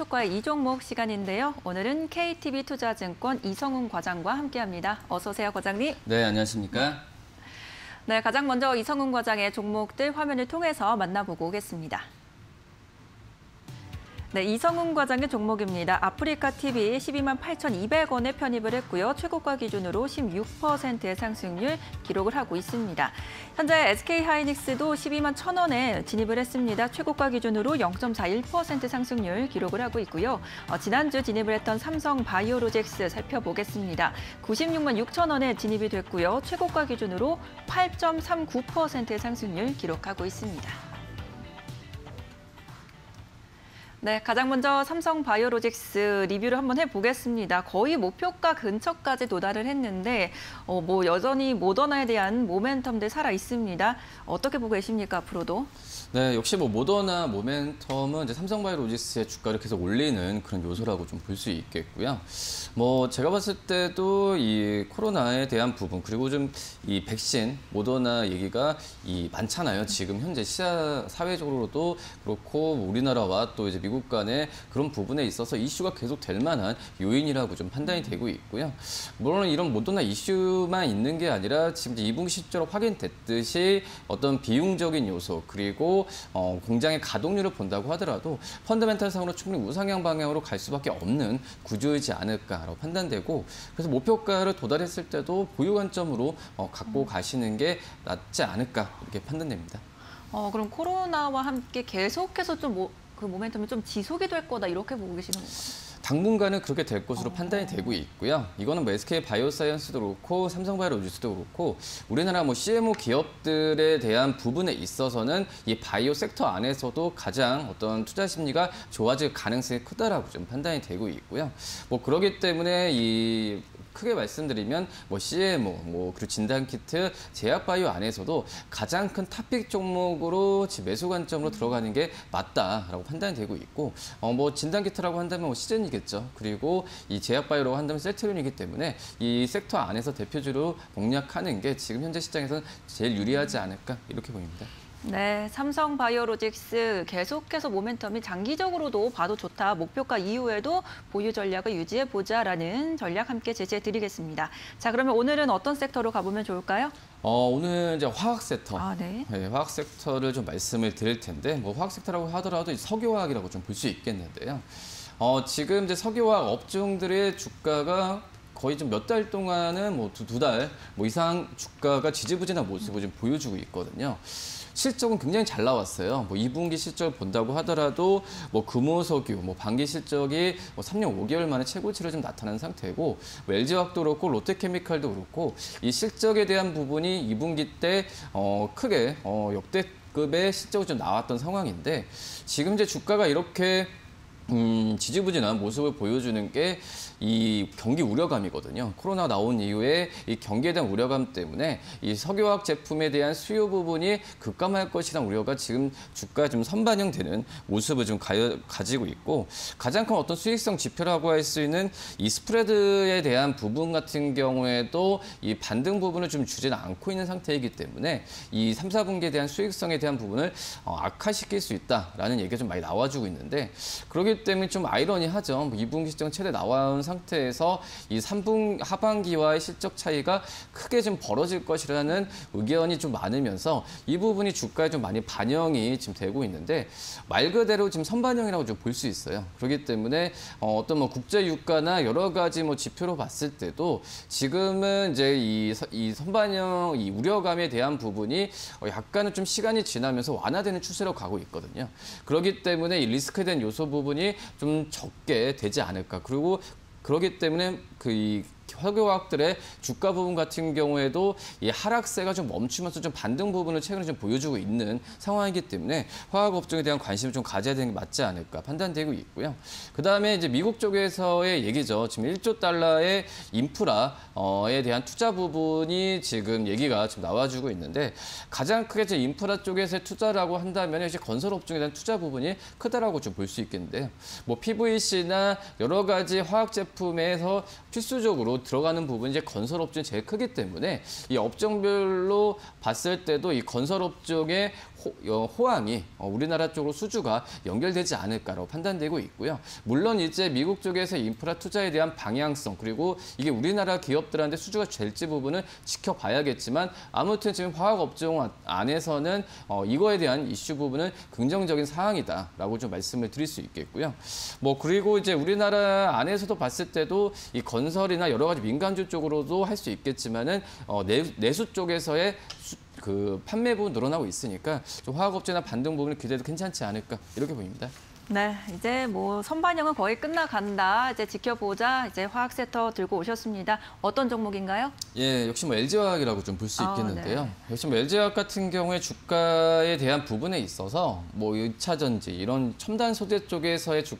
시초과의 이 종목 시간인데요. 오늘은 KTB 투자증권 이성훈 과장과 함께합니다. 어서 오세요, 과장님. 네, 안녕하십니까? 네, 가장 먼저 이성훈 과장의 종목들 화면을 통해서 만나보고 오겠습니다. 네, 이성훈 과장의 종목입니다. 아프리카 TV 12만 8,200원에 편입을 했고요. 최고가 기준으로 16%의 상승률 기록을 하고 있습니다. 현재 SK 하이닉스도 12만 1,000원에 진입을 했습니다. 최고가 기준으로 0.41% 상승률 기록을 하고 있고요. 어, 지난주 진입을 했던 삼성 바이오로젝스 살펴보겠습니다. 96만 6천 원에 진입이 됐고요. 최고가 기준으로 8.39%의 상승률 기록하고 있습니다. 네, 가장 먼저 삼성 바이오로직스 리뷰를 한번 해보겠습니다. 거의 목표가 근처까지 도달을 했는데 어, 뭐 여전히 모더나에 대한 모멘텀들 살아 있습니다. 어떻게 보고 계십니까 앞으로도? 네, 역시 뭐 모더나 모멘텀은 이제 삼성바이오로직스의 주가를 계속 올리는 그런 요소라고 좀 볼 수 있겠고요. 뭐 제가 봤을 때도 이 코로나에 대한 부분 그리고 좀 이 백신 모더나 얘기가 이 많잖아요. 지금 현재 시사 사회적으로도 그렇고 우리나라와 또 이제 미국 간의 그런 부분에 있어서 이슈가 계속 될 만한 요인이라고 좀 판단이 되고 있고요. 물론 이런 모더나 이슈만 있는 게 아니라 지금 이제 2분기 실적으로 확인됐듯이 어떤 비용적인 요소 그리고 어, 공장의 가동률을 본다고 하더라도 펀더멘탈상으로 충분히 우상향 방향으로 갈 수밖에 없는 구조이지 않을까라고 판단되고 그래서 목표가를 도달했을 때도 보유 관점으로 어, 갖고 가시는 게 낫지 않을까 이렇게 판단됩니다. 어, 그럼 코로나와 함께 계속해서 좀 모, 그 모멘텀이 좀 지속이 될 거다 이렇게 보고 계시는 건가요? 당분간은 그렇게 될 것으로 판단이 되고 있고요. 이거는 뭐 SK 바이오사이언스도 그렇고 삼성바이오로직스도 그렇고 우리나라 뭐 CMO 기업들에 대한 부분에 있어서는 이 바이오 섹터 안에서도 가장 어떤 투자 심리가 좋아질 가능성이 크다라고 좀 판단이 되고 있고요. 뭐 그러기 때문에 이 크게 말씀드리면 뭐 CMO, 뭐 그리고 진단키트, 제약바이오 안에서도 가장 큰 탑픽 종목으로 매수 관점으로 들어가는 게 맞다라고 판단이 되고 있고 어 뭐 진단키트라고 한다면 뭐 시즌이겠죠. 그리고 이 제약바이오라고 한다면 셀트론이기 때문에 이 섹터 안에서 대표주로 공략하는 게 지금 현재 시장에서는 제일 유리하지 않을까 이렇게 보입니다. 네, 삼성 바이오로직스 계속해서 모멘텀이 장기적으로도 봐도 좋다. 목표가 이후에도 보유 전략을 유지해 보자라는 전략 함께 제시해 드리겠습니다. 자, 그러면 오늘은 어떤 섹터로 가보면 좋을까요? 어, 오늘 이제 화학 섹터. 아, 네. 네, 화학 섹터를 좀 말씀을 드릴 텐데 뭐 화학 섹터라고 하더라도 석유화학이라고 좀 볼 수 있겠는데요. 어, 지금 이제 석유화학 업종들의 주가가 거의 좀 몇 달 동안은 뭐 두 달뭐 이상 주가가 지지부진한 모습을 좀 보여주고 있거든요. 실적은 굉장히 잘 나왔어요. 뭐 2분기 실적을 본다고 하더라도 뭐 금호석유, 뭐 반기 실적이 뭐 3년 5개월 만에 최고치를 좀 나타난 상태고 뭐 LG화학도 그렇고 롯데케미칼도 그렇고 이 실적에 대한 부분이 2분기 때 어, 크게 어, 역대 급의 실적이 좀 나왔던 상황인데 지금 이제 주가가 이렇게 음, 지지부진한 모습을 보여주는 게 이 경기 우려감이거든요. 코로나 나온 이후에 이 경기에 대한 우려감 때문에 이 석유화학 제품에 대한 수요 부분이 급감할 것이라는 우려가 지금 주가에 좀 선반영되는 모습을 좀 가, 가지고 있고 가장 큰 어떤 수익성 지표라고 할 수 있는 이 스프레드에 대한 부분 같은 경우에도 이 반등 부분을 좀 주지는 않고 있는 상태이기 때문에 이 3, 4분기에 대한 수익성에 대한 부분을 어, 악화시킬 수 있다라는 얘기가 좀 많이 나와주고 있는데 그 때문에 좀 아이러니하죠. 뭐 2분기 실적 최대 나온 상태에서 이 3분 하반기와의 실적 차이가 크게 좀 벌어질 것이라는 의견이 좀 많으면서 이 부분이 주가에 좀 많이 반영이 지금 되고 있는데 말 그대로 지금 선반영이라고 좀 볼 수 있어요. 그렇기 때문에 어, 어떤 뭐 국제 유가나 여러 가지 뭐 지표로 봤을 때도 지금은 이제 이, 이 선반영 이 우려감에 대한 부분이 어, 약간은 좀 시간이 지나면서 완화되는 추세로 가고 있거든요. 그렇기 때문에 이 리스크된 요소 부분이 좀 적게 되지 않을까. 그리고 그렇기 때문에 그이 석유화학들의 주가 부분 같은 경우에도 이 하락세가 좀 멈추면서 좀 반등 부분을 최근에 좀 보여주고 있는 상황이기 때문에 화학 업종에 대한 관심을 좀 가져야 되는 게 맞지 않을까 판단되고 있고요. 그 다음에 이제 미국 쪽에서의 얘기죠. 지금 1조 달러의 인프라에 대한 투자 부분이 지금 얘기가 지금 나와주고 있는데 가장 크게 이제 인프라 쪽에서의 투자라고 한다면 이제 건설 업종에 대한 투자 부분이 크다라고 좀 볼 수 있겠는데요. 뭐 PVC나 여러 가지 화학 제품에서 필수적으로 들어가는 부분이 이제 건설 업종이 제일 크기 때문에 이 업종별로 봤을 때도 이 건설 업종의 호, 호황이 어, 우리나라 쪽으로 수주가 연결되지 않을까로 판단되고 있고요. 물론 이제 미국 쪽에서 인프라 투자에 대한 방향성 그리고 이게 우리나라 기업들한테 수주가 될지 부분은 지켜봐야겠지만 아무튼 지금 화학업종 안에서는 어, 이거에 대한 이슈 부분은 긍정적인 상황이다라고 좀 말씀을 드릴 수 있겠고요. 뭐 그리고 이제 우리나라 안에서도 봤을 때도 이 건설이나 여러 가지 민간주 쪽으로도 할 수 있겠지만은 어, 내, 내수 쪽에서의 수, 그 판매 부분 늘어나고 있으니까 좀 화학업체나 반등 부분은 기대도 괜찮지 않을까 이렇게 보입니다. 네, 이제 뭐 선반영은 거의 끝나간다. 이제 지켜보자. 이제 화학 세터 들고 오셨습니다. 어떤 종목인가요? 예, 역시 뭐 LG화학이라고 좀 볼수 아, 있겠는데요. 네. 역시 뭐 LG화학 같은 경우에 주가에 대한 부분에 있어서 뭐 2차 전지 이런 첨단 소재 쪽에서의 주,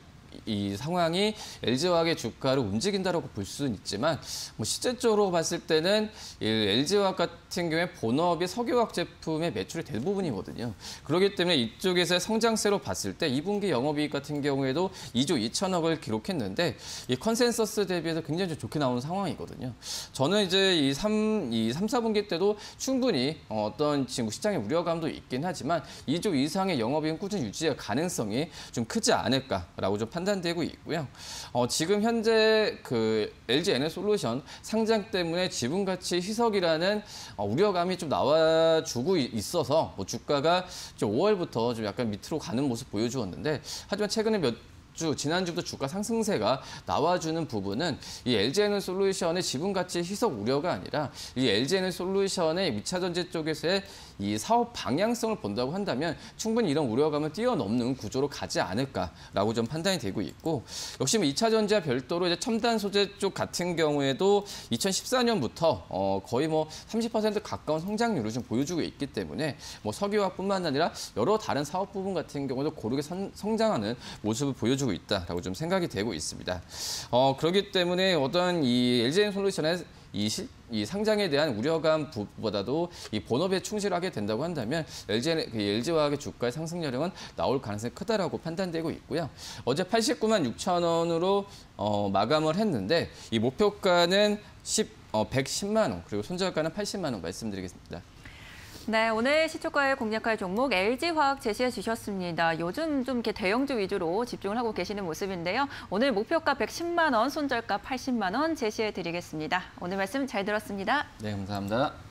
이 상황이 LG화학의 주가를 움직인다고 볼 수는 있지만 뭐 실제적으로 봤을 때는 이 LG화학 같은 경우에 본업이 석유화학 제품의 매출의 대부분이거든요. 그렇기 때문에 이쪽에서 성장세로 봤을 때 2분기 영업이익 같은 경우에도 2조 2천억을 기록했는데 이 컨센서스 대비해서 굉장히 좀 좋게 나오는 상황이거든요. 저는 이제 이 3, 이 3, 4분기 때도 충분히 어떤 지금 시장의 우려감도 있긴 하지만 2조 이상의 영업이익 꾸준히 유지할 가능성이 좀 크지 않을까라고 좀 판단 되고 있고요. 어, 지금 현재 그 LG 에너 솔루션 상장 때문에 지분 가치 희석이라는 어, 우려감이 좀 나와주고 이- 있어서 뭐 주가가 좀 5월부터 좀 약간 밑으로 가는 모습 보여주었는데 하지만 최근에 몇 주, 지난주부터 주가 상승세가 나와주는 부분은 이 LG에는 솔루션의 지분 가치 희석 우려가 아니라 이 LG에는 솔루션의 미차 전지 쪽에서의 이 사업 방향성을 본다고 한다면 충분히 이런 우려감을 뛰어넘는 구조로 가지 않을까라고 좀 판단이 되고 있고 역시 뭐 2차 전지와 별도로 이제 첨단 소재 쪽 같은 경우에도 2014년부터 어 거의 뭐 30% 가까운 성장률을 좀 보여주고 있기 때문에 뭐 석유화뿐만 아니라 여러 다른 사업 부분 같은 경우도 고르게 선- 성장하는 모습을 보여주고 있다라고 좀 생각이 되고 있습니다. 어 그렇기 때문에 어떤 이 LG엔 솔루션의 이, 실, 이 상장에 대한 우려감보다도 이 본업에 충실하게 된다고 한다면 LG, 그 LG화학의 주가의 상승 여력은 나올 가능성이 크다라고 판단되고 있고요. 어제 89만 6천 원으로 어, 마감을 했는데 이 목표가는 10, 어, 110만 원 그리고 손절가는 80만 원 말씀드리겠습니다. 네, 오늘 시초가에 공략할 종목 LG화학 제시해 주셨습니다. 요즘 좀 이렇게 대형주 위주로 집중을 하고 계시는 모습인데요. 오늘 목표가 110만 원, 손절가 80만 원 제시해 드리겠습니다. 오늘 말씀 잘 들었습니다. 네, 감사합니다.